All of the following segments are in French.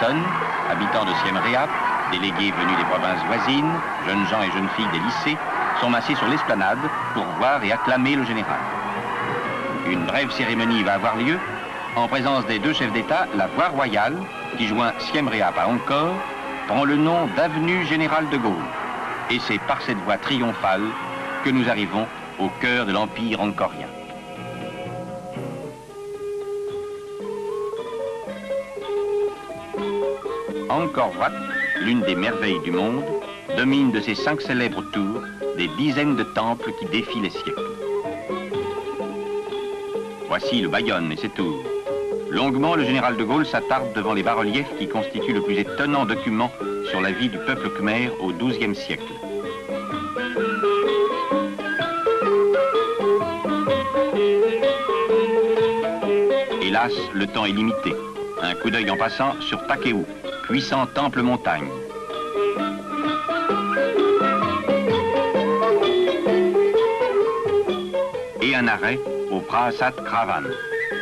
jeunes, habitants de Siem Reap, délégués venus des provinces voisines, jeunes gens et jeunes filles des lycées, sont massés sur l'esplanade pour voir et acclamer le général. Une brève cérémonie va avoir lieu en présence des deux chefs d'État, la voie royale, qui joint Siem Reap à Angkor, prend le nom d'avenue Général de Gaulle. Et c'est par cette voie triomphale que nous arrivons au cœur de l'Empire angkorien. Angkor Wat, l'une des merveilles du monde, domine de ses cinq célèbres tours des dizaines de temples qui défient les siècles. Voici le Bayonne et ses tours. Longuement, le général de Gaulle s'attarde devant les bas-reliefs qui constituent le plus étonnant document sur la vie du peuple khmer au XIIe siècle. Hélas, le temps est limité. Un coup d'œil en passant sur Takeu, puissant temple montagne. Et un arrêt au Prasat Kravan,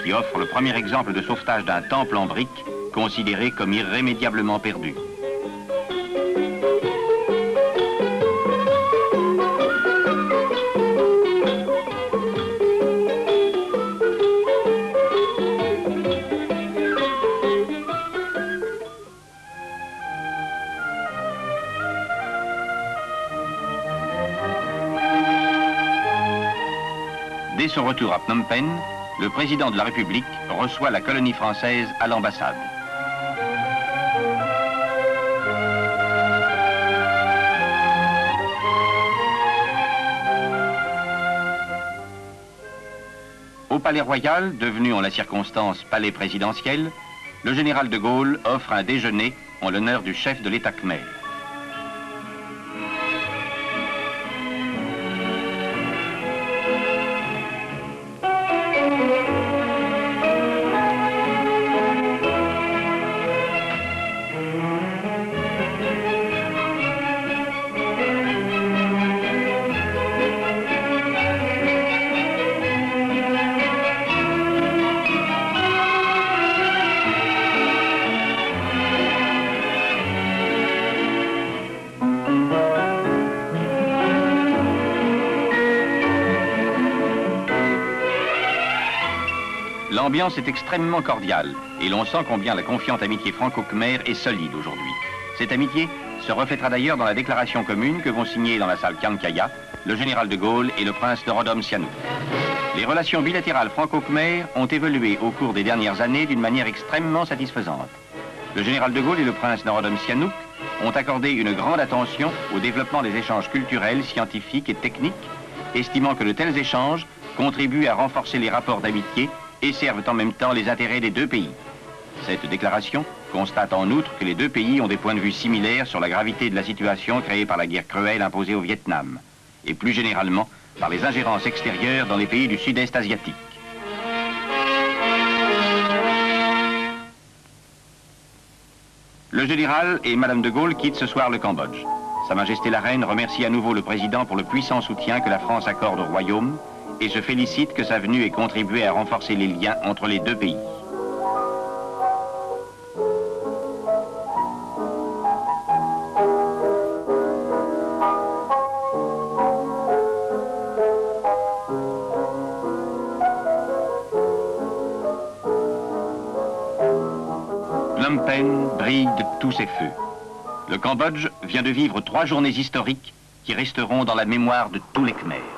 qui offre le premier exemple de sauvetage d'un temple en briques considéré comme irrémédiablement perdu. Dès son retour à Phnom Penh, le président de la République reçoit la colonie française à l'ambassade. Au palais royal, devenu en la circonstance palais présidentiel, le général de Gaulle offre un déjeuner en l'honneur du chef de l'État khmer. L'ambiance est extrêmement cordiale et l'on sent combien la confiante amitié franco-khmer est solide aujourd'hui. Cette amitié se reflètera d'ailleurs dans la déclaration commune que vont signer dans la salle Kankaya le général de Gaulle et le prince de Rodom Sihanouk. Les relations bilatérales franco-khmer ont évolué au cours des dernières années d'une manière extrêmement satisfaisante. Le général de Gaulle et le prince de Rodom Sihanouk ont accordé une grande attention au développement des échanges culturels, scientifiques et techniques, estimant que de tels échanges contribuent à renforcer les rapports d'amitié et servent en même temps les intérêts des deux pays. Cette déclaration constate en outre que les deux pays ont des points de vue similaires sur la gravité de la situation créée par la guerre cruelle imposée au Vietnam, et plus généralement par les ingérences extérieures dans les pays du sud-est asiatique. Le général et Madame de Gaulle quittent ce soir le Cambodge. Sa Majesté la Reine remercie à nouveau le président pour le puissant soutien que la France accorde au royaume et se félicite que sa venue ait contribué à renforcer les liens entre les deux pays. Phnom Penh brille tous ses feux. Le Cambodge vient de vivre trois journées historiques qui resteront dans la mémoire de tous les Khmers.